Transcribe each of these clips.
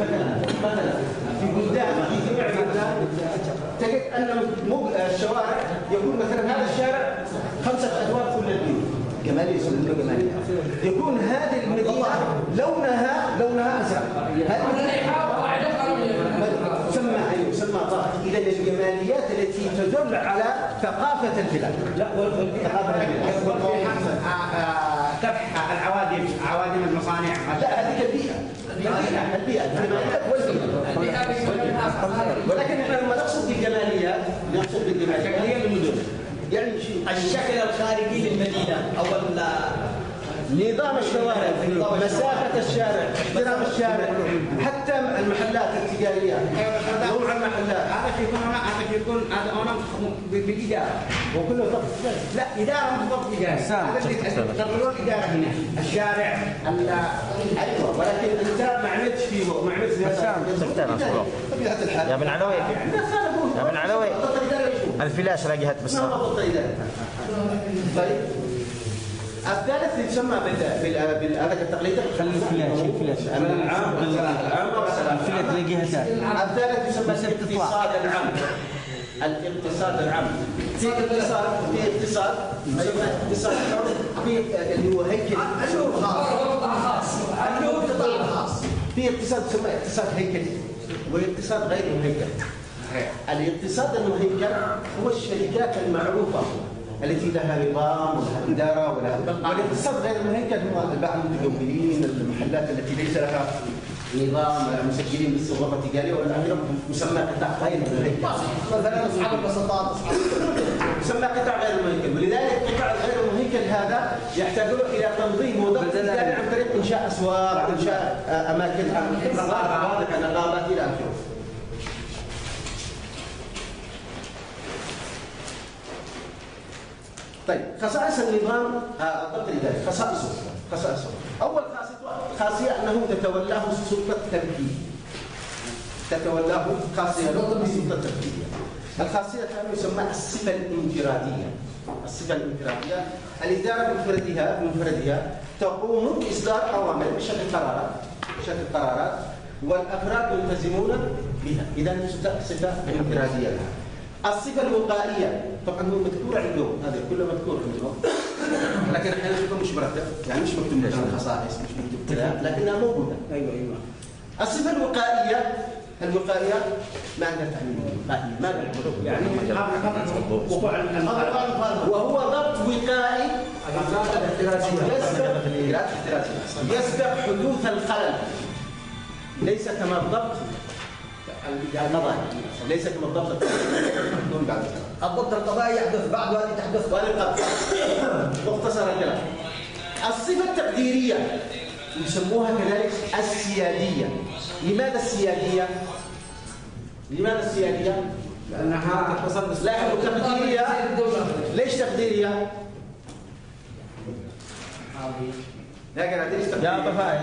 مثلا مثلا في بلدان في جميع البلدان تجد ان الشوارع يكون مثلا هذا الشارع خمسه ادوار كل البيوت جمالية يسمونها جمالية يكون هذه المدينة لونها لونها هذه تسمى أيوة تسمى إذا الجماليات التي تدل على ثقافة البلاد لا ثقافة البلاد تبح العوادم عوادم المصانع لا هذه البيئة ولكن إحنا لما نقصد بالجماليات نقصد المدن يعني الشكل الخارجي للمدينة. أو نظام الشوارع مسافة الشارع احترام الشارع حتى المحلات التجارية. نوع المحلات. هذا يكون هذا يكون هذا هنا بالإدارة. وكله ضبط لا إدارة مش ضبط إدارة. هذا اللي إدارة هنا. الشارع ال- أيوه ولكن أنت ما عملتش فيه ما عملتش طبيعة الحال. يا بن علوي يا بن علوي. الفلاش ضبط الإدارة طيب. الثالث يسمى بال بال بال هذا التقليد خلي الفلاش الفلاش. العام العام. الفلاش تلاقيها ثاني الثالث يسمى الاقتصاد العام. الاقتصاد العام. في اقتصاد في اقتصاد. يسمى اقتصاد حر في اللي هو هيكل. في اقتصاد يسمى اقتصاد هيكلي واقتصاد غير مهيكل الاقتصاد المهيكل هو الشركات المعروفة. التي لها نظام ولها إدارة ولها والاقتصاد غير المهيكل هو بعض المتجولين المحلات التي ليس لها نظام مسجلين بالصورة التجارية ولا يسمى قطاع غير مهيكل مثلا أصحاب البساطات أصحاب يسمى قطاع غير مهيكل ولذلك القطاع غير المهيكل هذا يحتاجون إلى تنظيم وضبط إداري عن طريق إنشاء أسواق إنشاء أماكن. رقابه نقابات إلى آخره طيب خصائص النظام الضبط الاداري خصائصه خصائصه. أول خاصية خاصية أنه تتولاه السلطه التنفيذيه تتولاه خاصية له بالسلطه التنفيذيه الخاصية الثانية يسمى الصفه الانفرادية. الصفه الانفرادية الإدارة بمفردها بمفردها تقوم بإصدار اوامر بشكل قرارات بشكل قرارات والأفراد ملتزمون بها. اذا صفه انفرادية. لها الصفة الوقائية. طبعا هو مذكور عندهم. هذا كله مذكور عندهم. لكن أحيانا يكون مش مرتب. يعني مش مكتوب مثلا خصائص مش مكتوب كذا. لكنها موجودة. أيوه أيوه. الصفة الوقائية الوقائية ما عندها تعليم وقائية ما يعني وقوع وهو ضبط وقائي. يسبق يسبق حدوث الخلل ليس كما الضبط. القضائي ليس كما الضبط القضائي بعد الضبط القضائي يحدث بعد وهذه تحدث بعد والقبض مختصر الكلام الصفة التقديرية يسموها كذلك السيادية لماذا السيادية؟ لماذا السيادية؟ لأنها تتصل لاحظوا تقديرية ليش تقديرية؟ لكن فايز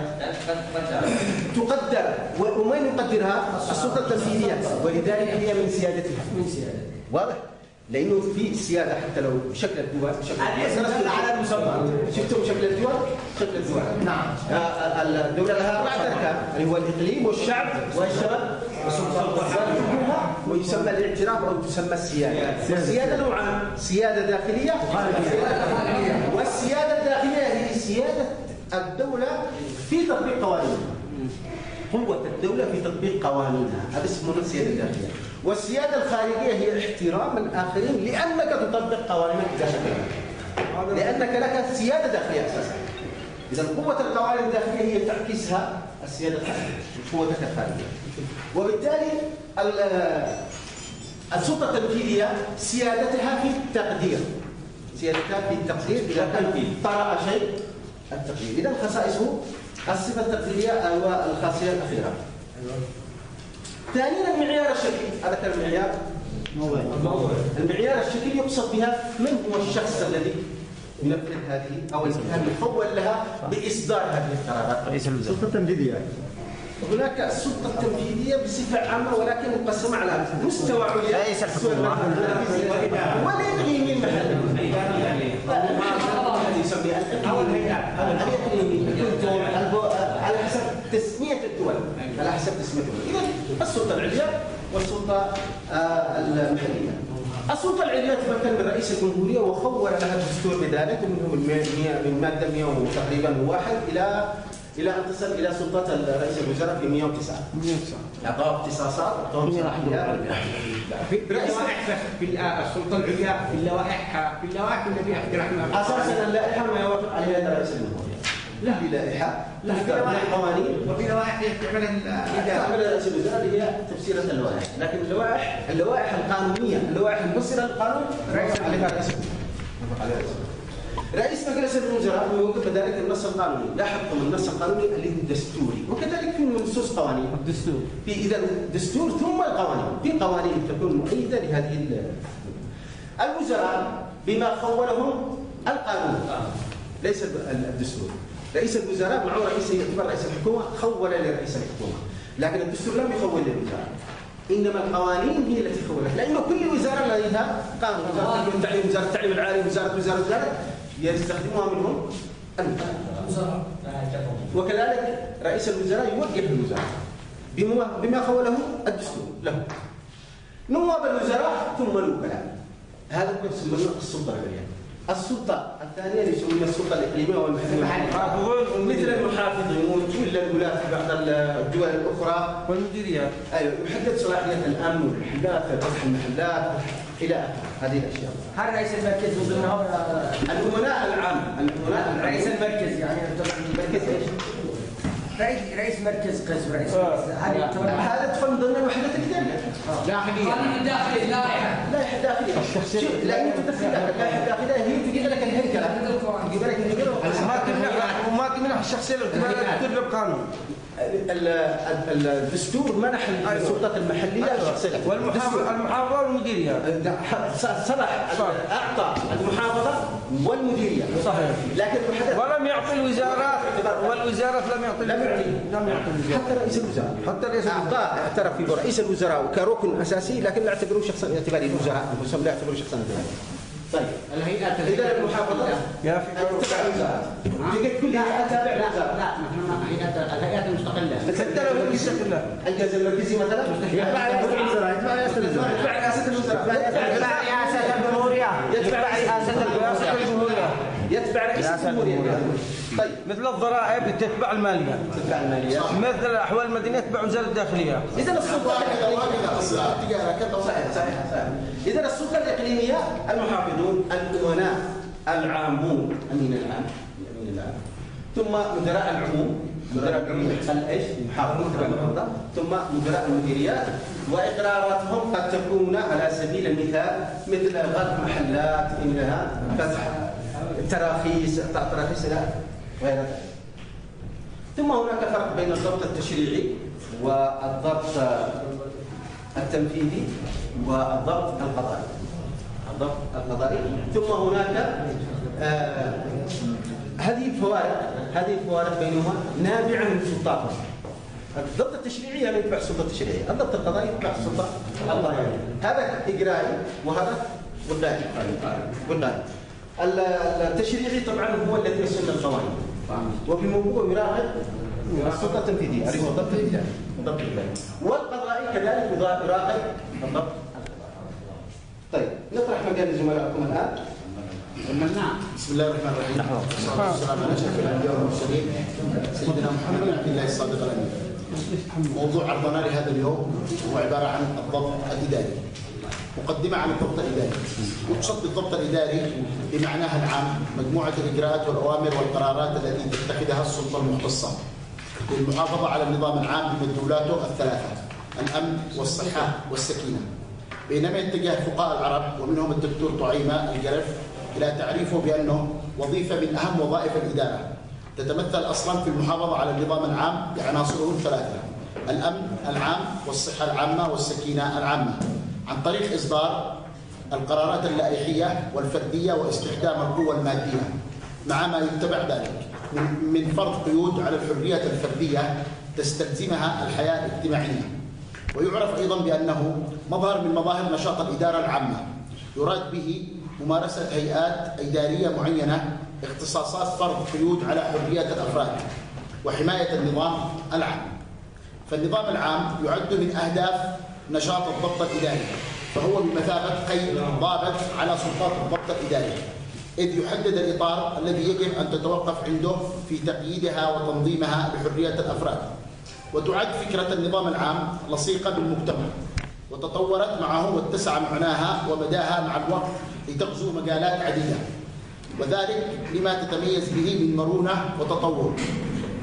تقدر ومن يقدرها؟ السلطة التنفيذية. ولذلك هي من سيادتها. من سيادتها. واضح؟ لأنه في سيادة حتى لو شكل الدول شكل على المسمى. شفتم شكل الدول؟ شكل الدول. نعم. آه، الدولة لها اربعه اركان اللي هو الإقليم والشعب والشباب. ويسمى الاعتراف أو تسمى السيادة. والسيادة نوعان. سيادة داخلية والسيادة الداخلية هي سيادة الدولة في تطبيق قوانينها. قوة الدولة في تطبيق قوانينها. هذا اسمه السيادة الداخلية. والسيادة الخارجية هي احترام الآخرين لأنك تطبق قوانينك شكلها لأنك لك سيادة داخلية أساسا. إذا قوة القوانين الداخلية هي تعكسها السيادة الخارجية قوتك الخارجية. وبالتالي ال- السلطة التنفيذية سيادتها في التقدير. سيادتها في التقدير إذا كان طرأ شيء التقدير إذا خصائصه الصفة التقديرية والخاصية الأخيرة. ثانيا المعيار الشكلي. هذا كان المعيار. المعيار الشكلي يقصد بها من هو الشخص الذي ينفذ هذه أو يخول لها بإصدار هذه القرارات. رئيس السلطه التنفيذيه هناك السلطه التنفيذيه بصفة عامة ولكن مقسمة على مستوى عليا. رئيس الحكومة. والاقليمي المحلي الاقليمي الاقليمي الدول الب- على حسب تسمية الدول على حسب تسميتهم اذا السلطة العليا والسلطة آه، المحليه السلطة العليا تمكن من رئيس الجمهورية وخول لها الدستور بذلك منهم من مادة 100 تقريبا واحد إلى إلى أن تصل إلى سلطة رئيس الوزراء في 109 اعطاه اختصاصات اعطاهم صلاحيات في ال- السلطة العليا في اللوائح في اللوائح النبي عبد الرحمن أساسا اللائحة ما يوافق عليها رئيس الجمهوريه لا. في لائحة لا في لوائح. قوانين وفي لوائح تعمل الإدارة. تعمل رئيس الوزراء اللي هي تفسير اللوائح، لكن اللوائح اللوائح القانونية، اللوائح المفسرة للقانون رئيس عليها رئيس عليها رئيس مجلس الوزراء يوقف ذلك النص القانوني، لاحظتم النص القانوني اللي هو الدستوري، وكذلك في نصوص قوانين. الدستور. في اذا الدستور ثم القوانين، في قوانين تكون مؤيدة لهذه ال- الوزراء بما خولهم القانون. ليس ال- الدستور. رئيس الوزراء معه رئيس يعتبر رئيس الحكومة خول لرئيس الحكومة، لكن الدستور لم يخول للوزراء. إنما القوانين هي التي خولت، لأنه كل وزارة لديها قانون، وزارة التعليم، وزارة التعليم العالي، وزاره وزارة وزاره يستخدمها منهم الوزراء. وكذلك رئيس الوزراء يوجه الوزراء بما خوله الدستور له. نواب الوزراء ثم الوكلاء. هذا ما يسمى السلطة العليا. السلطة الثانية اللي يسمونها السلطة الإقليمية والمحليه مثل المحافظون مثل الولاة في بعض الدول الأخرى. والمديريات. أيوه يحدد صلاحيه الأمن والمحلات فتح المحلات إلى آخره. هذه الأشياء. هل رئيس المركز من ضمنهم الامناء العام. الامناء العام. رئيس المركز يعني يعتبر مركز إيش؟ رئيس رئيس مركز قسم رئيس هل يعتبر هذا تدخل من ضمن الوحدات الاداريه داخليه قانون الداخلي اللائحه لائحه داخليه تدخل اللائحه الداخليه هي تجيب لك الهيكلة. تجيب لك الهيكلة. وما تمنح وما تمنح الشخصية الاعتباريه تكتب ال- الدستور منح السلطات المحلية الشخصيه والمحافظه المحافظه والمديريات صلح أعطى المحافظه والمديرية. صحيح. لكن ولم يعطي الوزارات والوزارات لم يعطي لم يعطي. لم يعطي حتى رئيس الوزراء. حتى رئيس الوزراء. اعطاه اعترف فيه رئيس الوزراء كركن أساسي لكن لا يعتبروه شخصا اعتباري الوزراء انفسهم لا يعتبروه شخصا. اعتباري طيب الهيئات المحافظة. يا في تتبع الوزاره تلقى كل هيئه تابع لا لا نحن الهيئات الهيئات المستقلة. حتى لو هو مستقله الجهاز المركزي مثلا؟ يتبع رئاسة الوزراء يتبع رئاسه الوزراء. يتبع رئاسه الوزراء. يتبع رئاسه رئاسه الجمهوريه يتبع رئيس رئاسة الجمهورية. طيب مثل الضرائب تتبع الماليه تتبع المالية. مثل الأحوال المدنية تتبع وزارة الداخلية. إذا السلطة صحيح صحيح صحيح. إذا السلطة الإقليمية المحافظون الأمناء العامون. أمين العام. الامين العام. ثم مدراء العموم. مدراء العموم. الايش المحافظون تبع المحافظه ثم مدراء المديريات. وإقراراتهم قد تكون على سبيل المثال مثل غلق محلات انها فتح تراخيص اعطاء تراخيص إلى غير ذلك ثم هناك فرق بين الضبط التشريعي والضبط التنفيذي والضبط القضائي. الضبط القضائي. ثم هناك آه هذه الفوارق هذه الفوارق بينهما نابعة من سلطاتهم الضبط التشريعي يعني يتبع السلطة التشريعية، الضبط القضائي يتبع السلطة القضائيه. هذا إجرائي وهذا وقائي. وقائي. ال- التشريعي طبعا هو الذي يسن القوانين وبموضوع يراقب السلطة التنفيذية. اللي هو الضبط الاداري الضبط الاداري والقضائي كذلك يراقب الضبط. طيب نطرح مجال زملائكم الآن. المناع بسم الله الرحمن الرحيم. والصلاة والسلام على أشرف الأنبياء والمرسلين. سيدنا محمد بن عبد الله الصادق الأمين. موضوع عرضنا لهذا اليوم هو عبارة عن الضبط الاداري مقدمة عن الضبط الإداري. يقصد بالضبط الإداري بمعناها العام مجموعة الإجراءات والأوامر والقرارات التي تتخذها السلطة المختصة. للمحافظه على النظام العام بمدلولاته الثلاثة الأمن والصحة والسكينة. بينما يتجه فقهاء العرب ومنهم الدكتور طعيمة الجرف إلى تعريفه بأنه وظيفة من أهم وظائف الإدارة. تتمثل أصلا في المحافظة على النظام العام بعناصره الثلاثة الأمن العام والصحة العامة والسكينة العامة. عن طريق إصدار القرارات اللائحية والفردية واستخدام القوه المادية مع ما يتبع ذلك. من- فرض قيود على الحريات الفردية تستلزمها الحياة الاجتماعية. ويعرف أيضا بأنه مظهر من مظاهر نشاط الإدارة العامة. يراد به ممارسة هيئات إدارية معينة اختصاصات فرض قيود على حريات الأفراد وحماية النظام العام. فالنظام العام يعد من أهداف نشاط الضبط الإداري. فهو بمثابة قيد ضابط على سلطات الضبط الإداري. إذ يحدد الإطار الذي يجب أن تتوقف عنده في تقييدها وتنظيمها لحرية الأفراد. وتعد فكرة النظام العام لصيقة بالمجتمع. وتطورت معه واتسع معناها ومداها مع الوقت لتغزو مجالات عديدة. وذلك لما تتميز به من مرونة وتطور.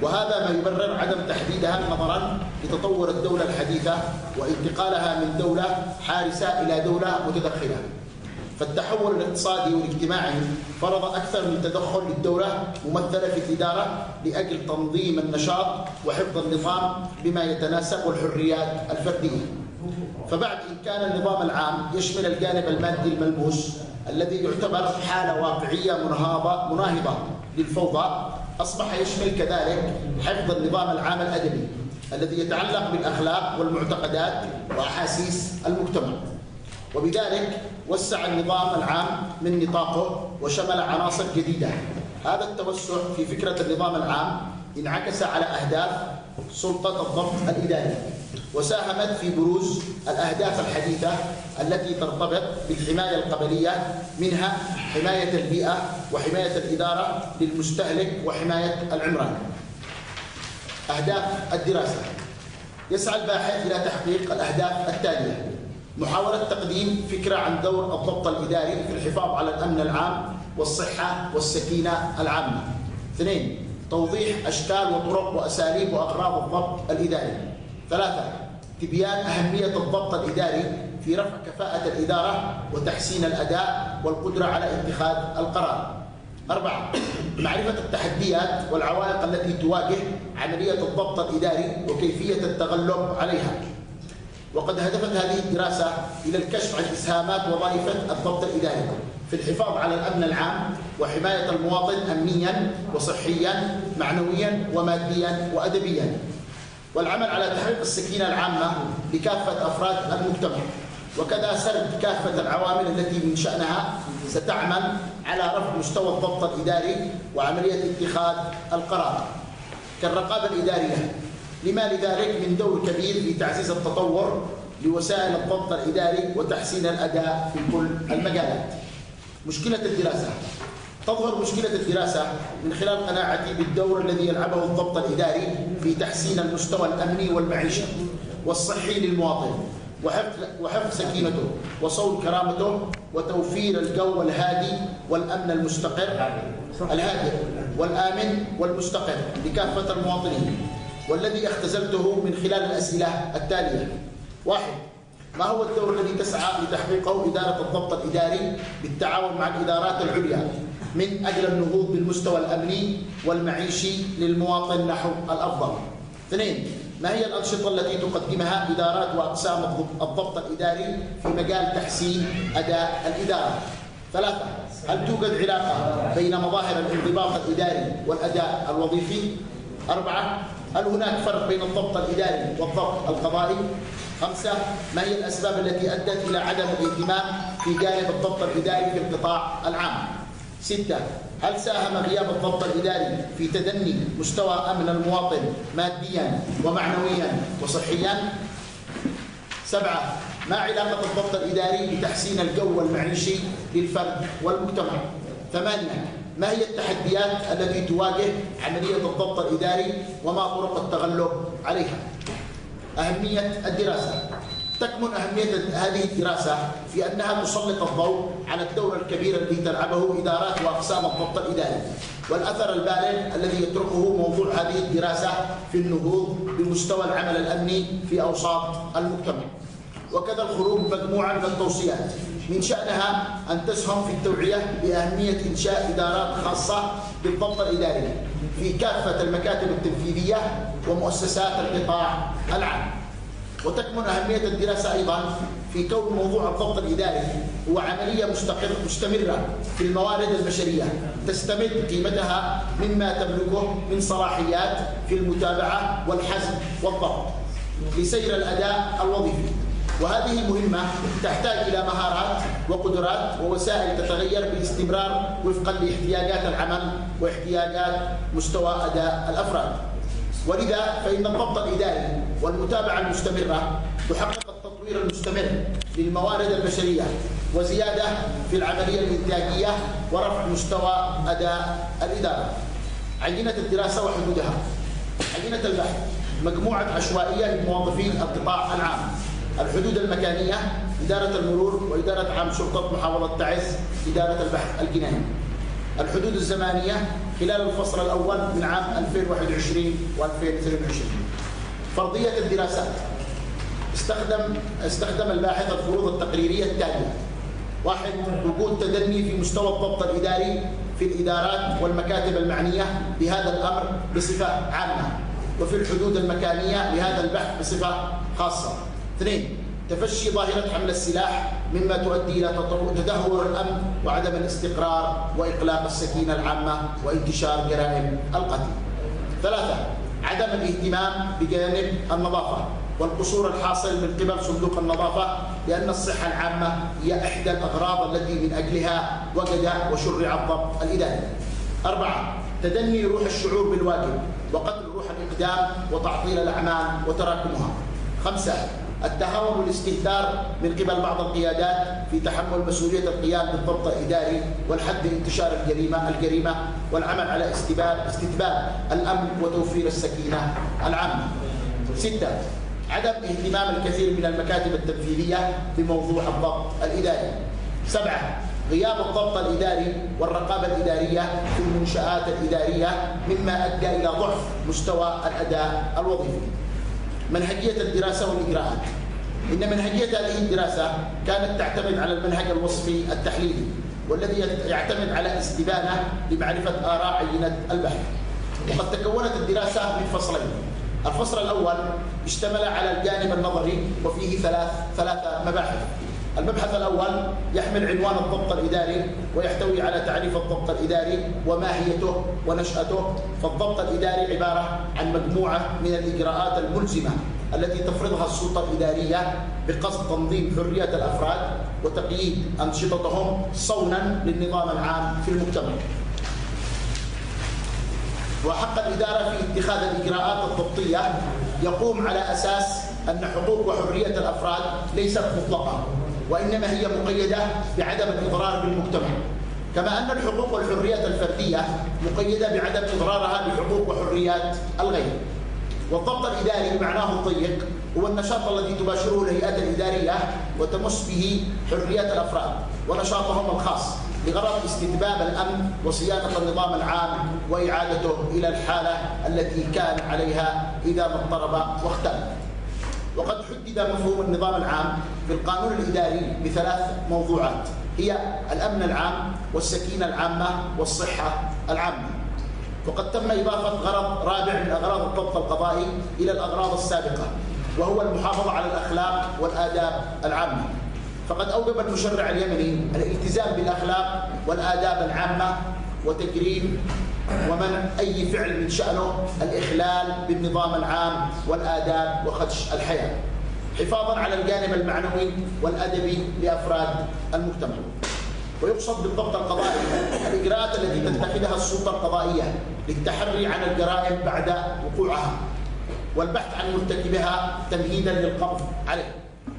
وهذا ما يبرر عدم تحديدها نظرا لتطور الدولة الحديثة وانتقالها من دولة حارسة إلى دولة متدخلة. فالتحول الاقتصادي والاجتماعي فرض أكثر من تدخل للدولة ممثلة في الإدارة لأجل تنظيم النشاط وحفظ النظام بما يتناسب الحريات الفردية. فبعد إن كان النظام العام يشمل الجانب المادي الملموس الذي يعتبر حالة واقعية مناهضة للفوضى أصبح يشمل كذلك حفظ النظام العام الأدبي الذي يتعلق بالأخلاق والمعتقدات وأحاسيس المجتمع. وبذلك وسع النظام العام من نطاقه وشمل عناصر جديدة. هذا التوسع في فكرة النظام العام انعكس على أهداف سلطة الضبط الإداري. وساهمت في بروز الأهداف الحديثة التي ترتبط بالحماية القبلية منها حماية البيئة وحماية الإدارة للمستهلك وحماية العمران. أهداف الدراسة. يسعى الباحث إلى تحقيق الأهداف التالية. محاولة تقديم فكرة عن دور الضبط الإداري في الحفاظ على الأمن العام والصحة والسكينة العامة. اثنين توضيح أشكال وطرق وأساليب وأغراض الضبط الإداري. ثلاثة تبيان أهمية الضبط الإداري في رفع كفاءة الإدارة وتحسين الأداء والقدرة على اتخاذ القرار. أربعة معرفة التحديات والعوائق التي تواجه عملية الضبط الإداري وكيفية التغلب عليها. وقد هدفت هذه الدراسة إلى الكشف عن إسهامات وظائف الضبط الإداري في الحفاظ على الأمن العام وحماية المواطن أمنيا وصحيا معنويا وماديا وأدبيا. والعمل على تحقيق السكينة العامة لكافة أفراد المجتمع. وكذا سرد كافة العوامل التي من شأنها ستعمل على رفع مستوى الضبط الإداري وعملية اتخاذ القرار. كالرقابة الإدارية. لما لذلك من دور كبير في تعزيز التطور لوسائل الضبط الإداري وتحسين الأداء في كل المجالات. مشكلة الدراسة. تظهر مشكلة الدراسة من خلال قناعتي بالدور الذي يلعبه الضبط الإداري في تحسين المستوى الأمني والمعيشي والصحي للمواطن وحفظ, وحفظ سكينته وصون كرامته وتوفير الجو الهادي والأمن المستقر الهادئ والآمن والمستقر لكافة المواطنين والذي اختزلته من خلال الأسئلة التالية واحد ما هو الدور الذي تسعى لتحقيقه إدارة الضبط الإداري بالتعاون مع الإدارات العليا؟ من أجل النهوض بالمستوى الأمني والمعيشي للمواطن نحو الأفضل. اثنين ما هي الأنشطة التي تقدمها إدارات وأقسام الضبط الإداري في مجال تحسين أداء الإدارة؟ ثلاثة هل توجد علاقة بين مظاهر الانضباط الإداري والأداء الوظيفي؟ أربعة هل هناك فرق بين الضبط الإداري والضبط القضائي؟ خمسة ما هي الأسباب التي أدت إلى عدم الاهتمام في جانب الضبط الإداري في القطاع العام؟ ستة. هل ساهم غياب الضبط الإداري في تدني مستوى أمن المواطن ماديا ومعنويا وصحيا؟ سبعة. ما علاقة الضبط الإداري بتحسين الجو المعيشي للفرد والمجتمع؟ ثمانية. ما هي التحديات التي تواجه عملية الضبط الإداري وما طرق التغلب عليها؟ أهمية الدراسة. تكمن أهمية هذه الدراسة في أنها تسلط الضوء على الدور الكبير الذي تلعبه إدارات وأقسام الضبط الإداري. والأثر البالغ الذي يتركه موضوع هذه الدراسة في النهوض بمستوى العمل الأمني في أوساط المجتمع. وكذا الخروج مجموعة من التوصيات. من شأنها أن تسهم في التوعية بأهمية إنشاء إدارات خاصة بالضبط الإداري في كافة المكاتب التنفيذية ومؤسسات القطاع العام. وتكمن أهمية الدراسة أيضا في كون موضوع الضبط الإداري هو عملية مستمرة في الموارد البشرية. تستمد قيمتها مما تملكه من صلاحيات في المتابعة والحزم والضبط لسير الأداء الوظيفي. وهذه المهمة تحتاج إلى مهارات وقدرات ووسائل تتغير باستمرار وفقا لاحتياجات العمل واحتياجات مستوى أداء الأفراد. ولذا فإن الضبط الإداري والمتابعة المستمرة تحقق التطوير المستمر للموارد البشرية وزيادة في العملية الإنتاجية ورفع مستوى أداء الإدارة. عينة الدراسة وحدودها. عينة البحث. مجموعة عشوائية لموظفين القطاع العام. الحدود المكانية إدارة المرور وإدارة عام شرطة محافظة تعز إدارة البحث الجنائي. الحدود الزمانية خلال الفصل الأول من عام 2021 و2022 فرضية الدراسات. استخدم استخدم الباحث الفروض التقريرية التالية. واحد وجود تدني في مستوى الضبط الإداري في الإدارات والمكاتب المعنية بهذا الأمر بصفة عامة وفي الحدود المكانية لهذا البحث بصفة خاصة. اثنين تفشي ظاهرة حمل السلاح مما تؤدي إلى تدهور الأمن وعدم الاستقرار وإقلاق السكينة العامة وانتشار جرائم القتل. ثلاثة عدم الاهتمام بجانب النظافة والقصور الحاصل من قبل صندوق النظافة لأن الصحة العامة هي إحدى الأغراض التي من أجلها وجد وشرع الضبط الإداري. أربعة تدني روح الشعور بالواجب وقتل روح الإقدام وتعطيل الأعمال وتراكمها. خمسة التهاون والاستهتار من قبل بعض القيادات في تحمل مسؤولية القيام بالضبط الإداري والحد من انتشار الجريمة الجريمة والعمل على استتباب استتباب الأمن وتوفير السكينة العامة. ستة عدم اهتمام الكثير من المكاتب التنفيذية بموضوع الضبط الإداري. سبعة غياب الضبط الإداري والرقابة الإدارية في المنشآت الإدارية مما أدى إلى ضعف مستوى الأداء الوظيفي. منهجية الدراسة والإجراءات. إن منهجية هذه الدراسة كانت تعتمد على المنهج الوصفي التحليلي والذي يعتمد على استبانة لمعرفة آراء عينة البحث وقد تكونت الدراسة من فصلين. الفصل الأول اشتمل على الجانب النظري وفيه ثلاث ثلاثة مباحث. المبحث الأول يحمل عنوان الضبط الإداري ويحتوي على تعريف الضبط الإداري وماهيته ونشأته فالضبط الإداري عبارة عن مجموعة من الإجراءات الملزمة التي تفرضها السلطة الإدارية بقصد تنظيم حرية الأفراد وتقييد أنشطتهم صونا للنظام العام في المجتمع. وحق الإدارة في اتخاذ الإجراءات الضبطية يقوم على أساس أن حقوق وحرية الأفراد ليست مطلقة. وإنما هي مقيدة بعدم الإضرار بالمجتمع. كما أن الحقوق والحريات الفردية مقيدة بعدم إضرارها بحقوق وحريات الغير. والضبط الإداري معناه الضيق هو النشاط الذي تباشره الهيئات الإدارية وتمس به حريات الأفراد ونشاطهم الخاص لغرض استتباب الأمن وصيانة النظام العام وإعادته إلى الحالة التي كان عليها إذا ما اضطرب واختل. وقد حدد مفهوم النظام العام في القانون الإداري بثلاث موضوعات. هي الأمن العام والسكينة العامة والصحة العامة. وقد تم إضافة غرض رابع من أغراض الضبط القضائي إلى الأغراض السابقة وهو المحافظة على الأخلاق والآداب العامة. فقد أوجب المشرع اليمني الالتزام بالأخلاق والآداب العامة وتجريم ومنع أي فعل من شأنه الإخلال بالنظام العام والآداب وخدش الحياة. حفاظا على الجانب المعنوي والأدبي لأفراد المجتمع. ويقصد بالضبط القضائي الإجراءات التي تتخذها السلطة القضائية للتحري عن الجرائم بعد وقوعها والبحث عن مرتكبها تمهيدا للقبض عليه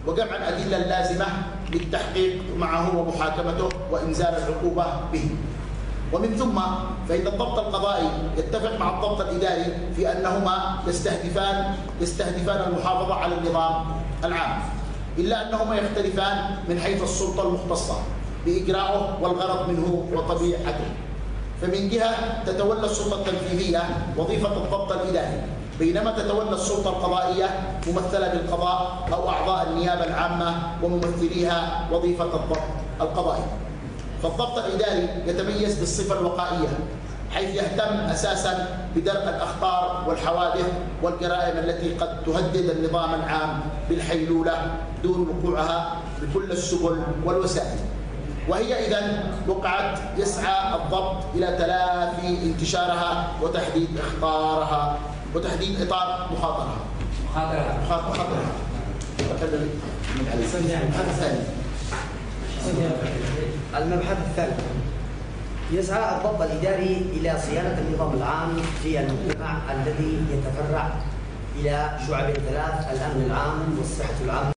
وجمع الأدلة اللازمة للتحقيق معه ومحاكمته وإنزال العقوبة به. ومن ثم فإن الضبط القضائي يتفق مع الضبط الإداري في أنهما يستهدفان يستهدفان المحافظة على النظام العام. إلا أنهما يختلفان من حيث السلطة المختصة بإجراءه والغرض منه وطبيعته. فمن جهة تتولى السلطة التنفيذية وظيفة الضبط الإداري. بينما تتولى السلطة القضائية ممثلة بالقضاء أو أعضاء النيابة العامة وممثليها وظيفة الضبط القضائي. فالضبط الإداري يتميز بالصفة الوقائية حيث يهتم أساسا بدرء الأخطار والحوادث والجرائم التي قد تهدد النظام العام بالحيلولة دون وقوعها بكل السبل والوسائل. وهي إذا وقعت يسعى الضبط إلى تلافي انتشارها وتحديد إخطارها وتحديد إطار مخاطرها. مخاطرة مخاطرها. المبحث الثالث. يسعى الضبط الإداري إلى صيانة النظام العام في المجتمع الذي يتفرع إلى شعب ثلاث الأمن العام والصحة العامة.